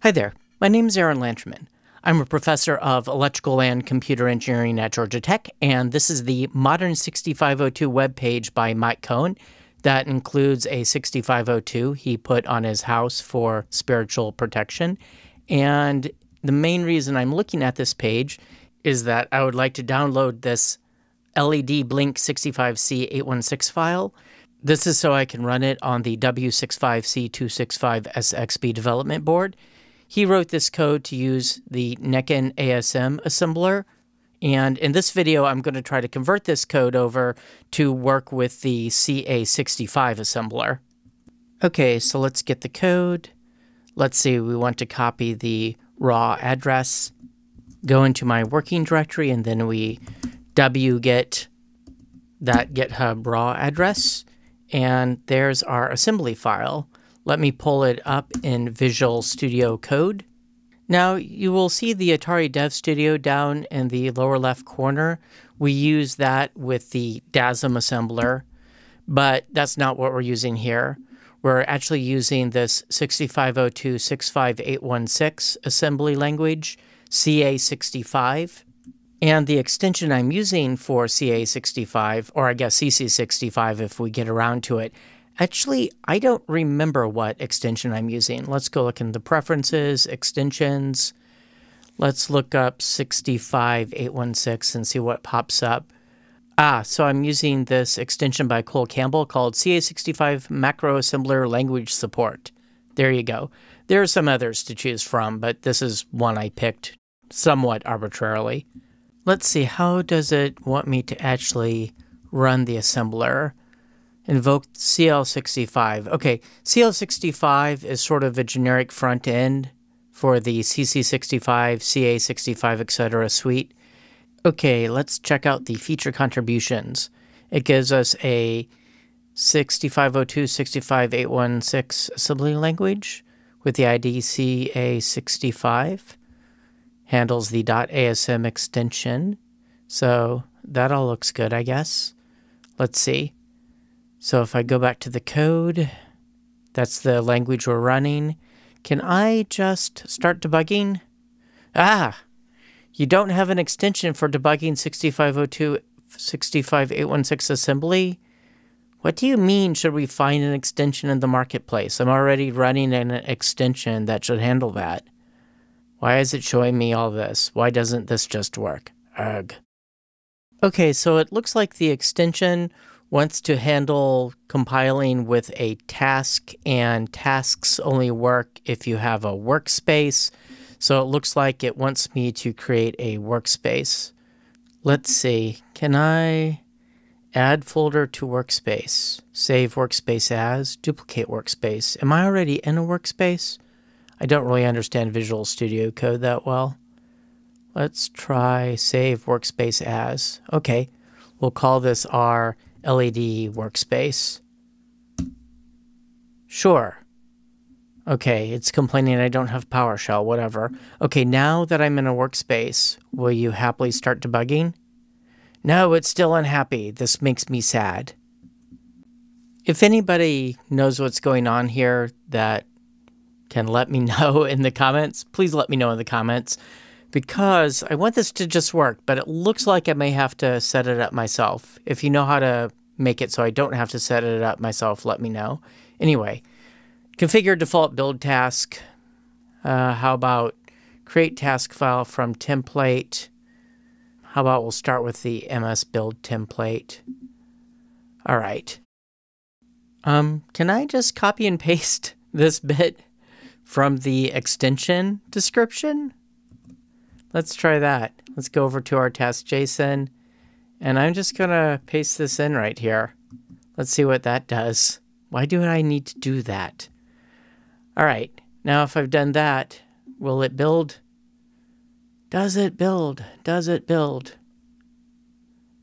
Hi there. My name is Aaron Lanterman. I'm a professor of electrical and computer engineering at Georgia Tech, and this is the Modern 6502 webpage by Mike Kohn that includes a 6502 he put on his house for spiritual protection. And the main reason I'm looking at this page is that I would like to download this LED Blink 65C816 file. This is so I can run it on the W65C265SXB development board. He wrote this code to use the naken_asm assembler. And in this video, I'm going to try to convert this code over to work with the CA65 assembler. Okay, so let's get the code. Let's see, we want to copy the raw address, go into my working directory, and then we wget that GitHub raw address. And there's our assembly file. Let me pull it up in Visual Studio Code. Now you will see the Atari Dev Studio down in the lower left corner. We use that with the DASM assembler, but that's not what we're using here. We're actually using this 6502-65816 assembly language, CA65. And the extension I'm using for CA65, or I guess CC65 if we get around to it, Actually, I don't remember what extension I'm using. Let's go look in the preferences, extensions. Let's look up 65816 and see what pops up. Ah, so I'm using this extension by Cole Campbell called CA65 Macro Assembler Language Support. There you go. There are some others to choose from, but this is one I picked somewhat arbitrarily. Let's see, how does it want me to actually run the assembler? Invoke CL65. Okay, CL65 is sort of a generic front end for the CC65, CA65, etc. suite. Okay, let's check out the feature contributions. It gives us a 6502 65816 assembly language with the ID CA65. Handles the .asm extension. So that all looks good, I guess. Let's see. So if I go back to the code, that's the language we're running. Can I just start debugging? Ah, you don't have an extension for debugging 6502 65816 assembly? What do you mean should we find an extension in the marketplace? I'm already running an extension that should handle that. Why is it showing me all this? Why doesn't this just work? Ugh. Okay, so it looks like the extension wants to handle compiling with a task, and tasks only work if you have a workspace. So it looks like it wants me to create a workspace. Let's see, can I add folder to workspace, save workspace as, duplicate workspace? Am I already in a workspace? I don't really understand Visual Studio Code that well. Let's try save workspace as. Okay, we'll call this our LED workspace. Sure. Okay, it's complaining I don't have PowerShell, whatever. Okay, now that I'm in a workspace, will you happily start debugging? No, it's still unhappy. This makes me sad. If anybody knows what's going on here that can let me know in the comments, please let me know in the comments because I want this to just work, but it looks like I may have to set it up myself. If you know how to make it so I don't have to set it up myself, let me know. Anyway, configure default build task. Uh, how about create task file from template? How about we'll start with the MS build template? All right. Um, can I just copy and paste this bit from the extension description? Let's try that. Let's go over to our test JSON and I'm just going to paste this in right here. Let's see what that does. Why do I need to do that? All right, now if I've done that, will it build? Does it build? Does it build?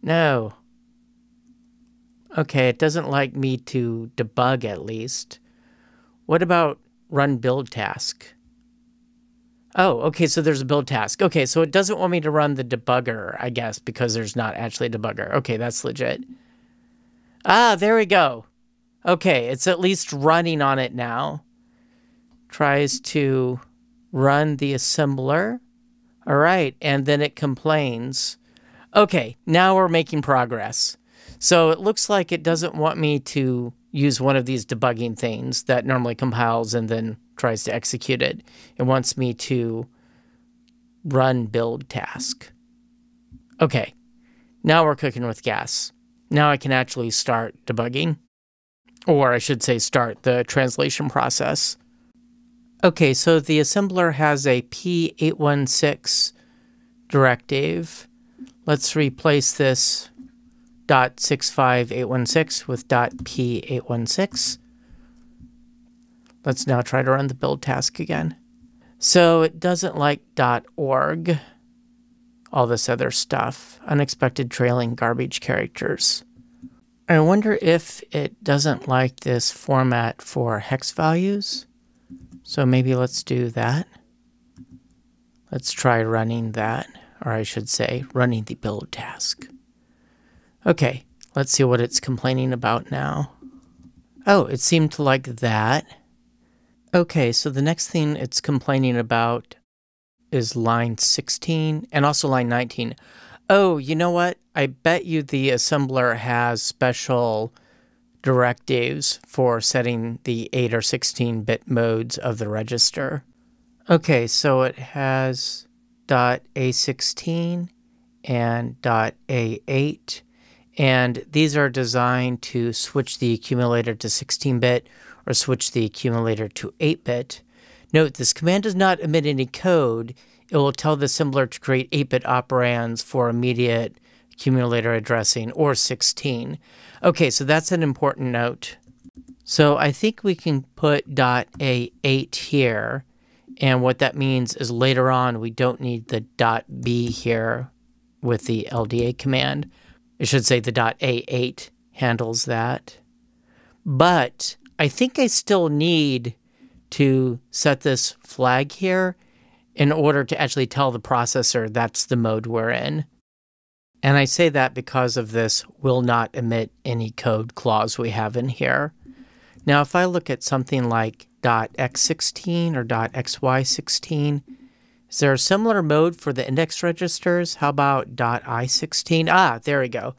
No. Okay, it doesn't like me to debug at least. What about run build task? Oh, okay, so there's a build task. Okay, so it doesn't want me to run the debugger, I guess, because there's not actually a debugger. Okay, that's legit. Ah, there we go. Okay, it's at least running on it now. Tries to run the assembler. All right, and then it complains. Okay, now we're making progress. So it looks like it doesn't want me to use one of these debugging things that normally compiles and then tries to execute it. It wants me to run build task. Okay, now we're cooking with gas. Now I can actually start debugging, or I should say, start the translation process. Okay, so the assembler has a P816 directive. Let's replace this .65816 with dot .P816. Let's now try to run the build task again. So it doesn't like dot .org, all this other stuff, unexpected trailing garbage characters. I wonder if it doesn't like this format for hex values. So maybe let's do that. Let's try running that, or I should say, running the build task. Okay, let's see what it's complaining about now. Oh, it seemed to like that. Okay, so the next thing it's complaining about is line 16 and also line 19. Oh, you know what? I bet you the assembler has special directives for setting the 8 or 16 bit modes of the register. Okay, so it has dot .A16 and dot .A8 and these are designed to switch the accumulator to 16 bit or switch the accumulator to 8 bit. Note this command does not emit any code. It will tell the assembler to create 8 bit operands for immediate accumulator addressing or 16. Okay, so that's an important note. So I think we can put .a8 here. And what that means is later on we don't need the .b here with the LDA command. I should say the .a8 handles that. But I think I still need to set this flag here in order to actually tell the processor that's the mode we're in. And I say that because of this will not emit any code clause we have in here. Now, if I look at something like .x16 or .xy16, is there a similar mode for the index registers? How about .i16? Ah, there we go.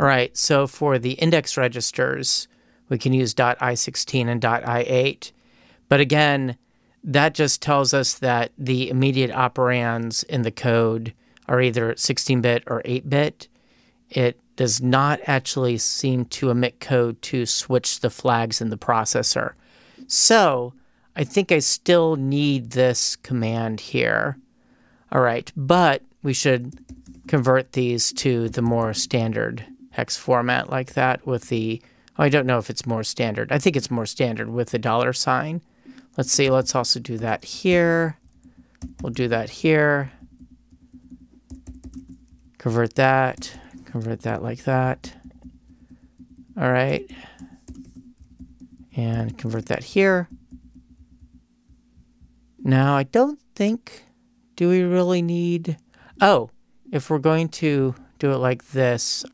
All right, so for the index registers, we can use .i16 and .i8. But again, that just tells us that the immediate operands in the code are either 16-bit or 8-bit. It does not actually seem to emit code to switch the flags in the processor. So I think I still need this command here. All right, but we should convert these to the more standard hex format like that with the, oh, I don't know if it's more standard. I think it's more standard with the dollar sign. Let's see, let's also do that here. We'll do that here. Convert that, convert that like that. All right. And convert that here. Now, I don't think, do we really need, oh, if we're going to do it like this,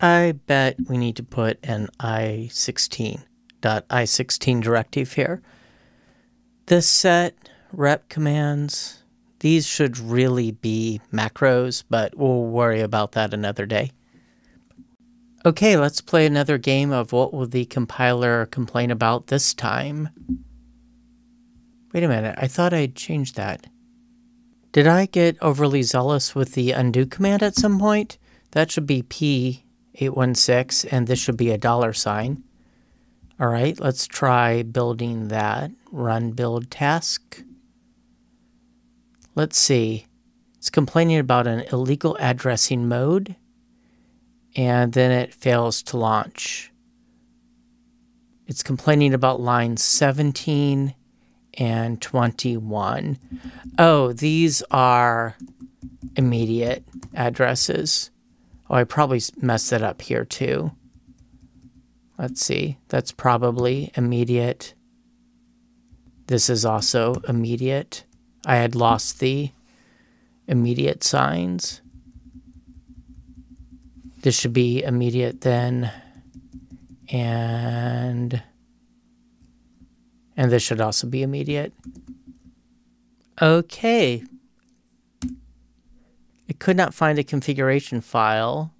I bet we need to put an i16 .i16 directive here. The sep rep commands, these should really be macros, but we'll worry about that another day. Okay, let's play another game of what will the compiler complain about this time. Wait a minute, I thought I'd changed that. Did I get overly zealous with the undo command at some point? That should be P816, and this should be a dollar sign. All right, let's try building that. Run build task. Let's see. It's complaining about an illegal addressing mode, and then it fails to launch. It's complaining about line 17 and 21. Oh, these are immediate addresses. Oh, I probably messed it up here too. Let's see. That's probably immediate. This is also immediate. I had lost the immediate signs. This should be immediate then. And and this should also be immediate. Okay. It could not find a configuration file.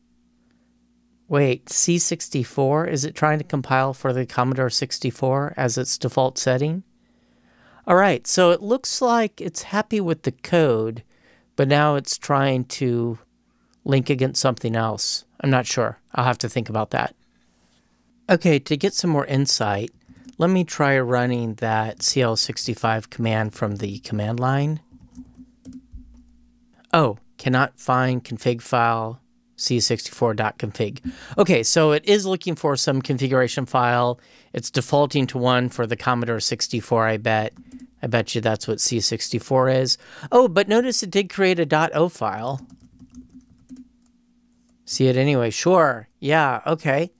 Wait, C64? Is it trying to compile for the Commodore 64 as its default setting? All right, so it looks like it's happy with the code, but now it's trying to link against something else. I'm not sure. I'll have to think about that. Okay, to get some more insight, let me try running that CL65 command from the command line. Oh, cannot find config file c64.config. Okay, so it is looking for some configuration file. It's defaulting to one for the Commodore 64, I bet. I bet you that's what C64 is. Oh, but notice it did create a .o file. See it anyway. Sure. Yeah, okay.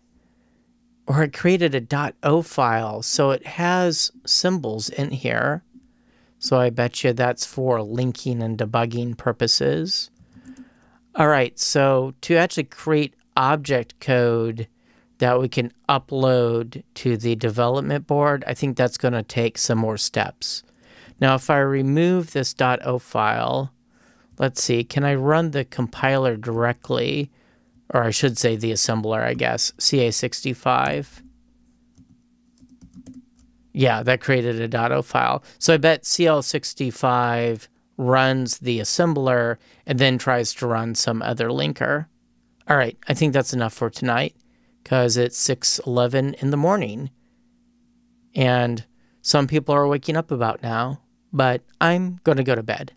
Or it created a .o file, so it has symbols in here. So I bet you that's for linking and debugging purposes. All right, so to actually create object code that we can upload to the development board, I think that's going to take some more steps. Now, if I remove this .o file, let's see, can I run the compiler directly? Or I should say the assembler, I guess, CA65. Yeah, that created a .o file. So I bet CL65 runs the assembler, and then tries to run some other linker. All right, I think that's enough for tonight because it's 6:11 in the morning. And some people are waking up about now, but I'm going to go to bed.